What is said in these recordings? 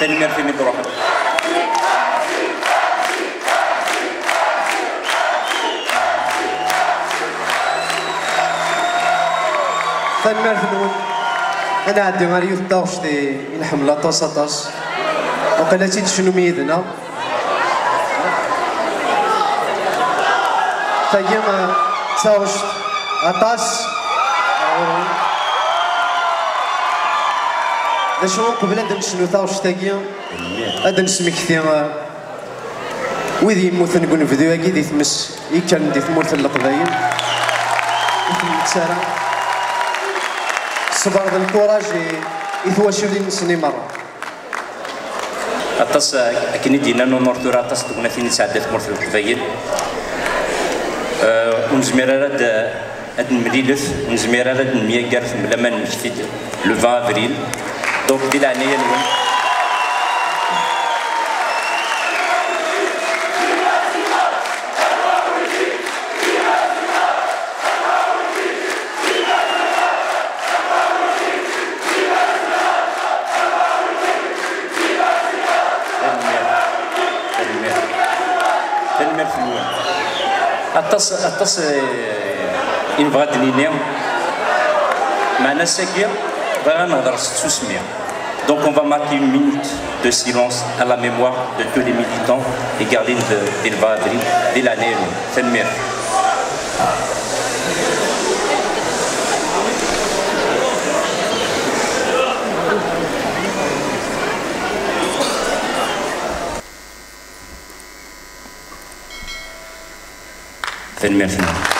تنمير في ميد روحك تنمير في أنا عندي غير يوث داوشتي لاطاس اطاس وقيلا تيد شنو ميدنا. تايا ما تاوشت اطاس شنو قبل هذا نشنو تاوشت تاكيا هذا نسمكتي ويدي يموتن نقول فيديو أكيد يتمس يكان دي ثمورة القبايل يتم تسارع صبر ذا الكوراج يثواشر لي نسني مرة. اطاس اكني دينا نور تورا اطاس دوكنا فين سعدات مور في القبايل ونزمير راد هاد المليلث ونزمير راد نميا في بلا ما نجفيد لو 20 افريل دونك دي العنايه نون تنمر في الوان اتص اتص ان بغات نيني معنا ben, Donc on va marquer une minute de silence à la mémoire de tous les militants et gardiens de Dilbadri, de l'année, c'est le Thank you.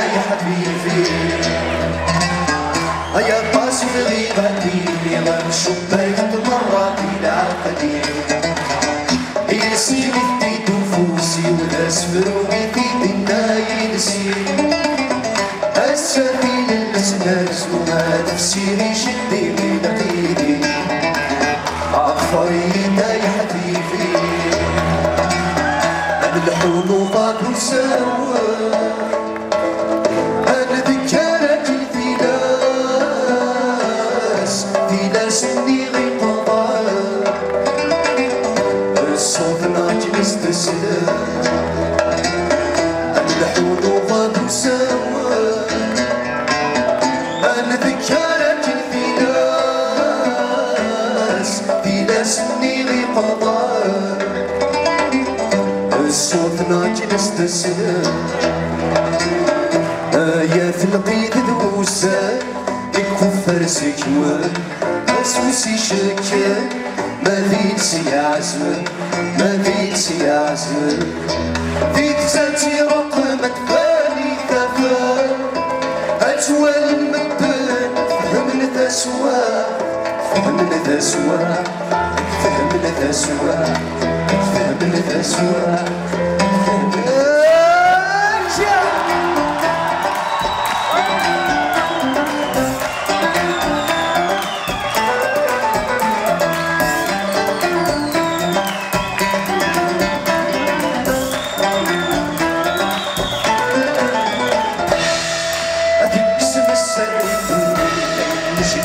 نفوسي والاسفر وبيدي النايدسي السفيل الاسناس وما تفسيري شدي من ايدي عفريتا يا حبيبي الحروفات مساوى أنا ذكرت استسلام يا في القيد ذوسان الكفر سكوان اسوسي شكان ما فيك سياسة ما فيك سياسة فيك ساتي رقم تفاني ثفان أجوال المبان فهمنا تسوى فهمنا تسوى فهمنا تسوى فهمنا تسوى. فهمنا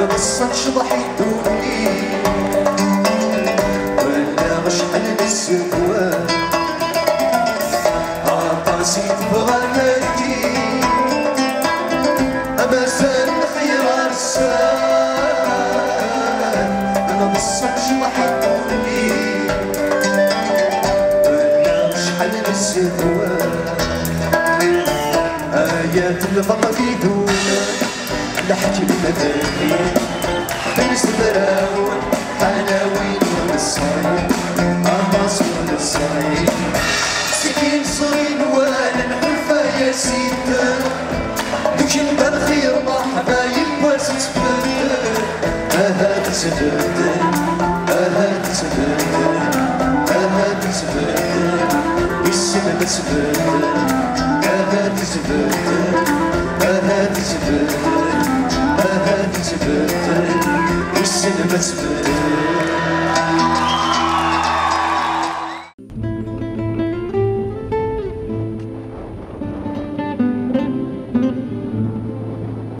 ما بصلش ضحيت ودني وأنا مش حلم السكوان عطاسي تبغى نجي اما زال خير ارسال ما بصلش ضحيت ودني وأنا مش حلم السكوان آيات الفقر في دونك لحكي المدني بنس براون حلاوين والصايم أماس والصايم سكين صين وأنا نحفا يا سيدنا دوك بالخير مرحبا يبا تتبدل أها تتبدل أها تتبدل أها تتبدل السما تتبدل Christmas.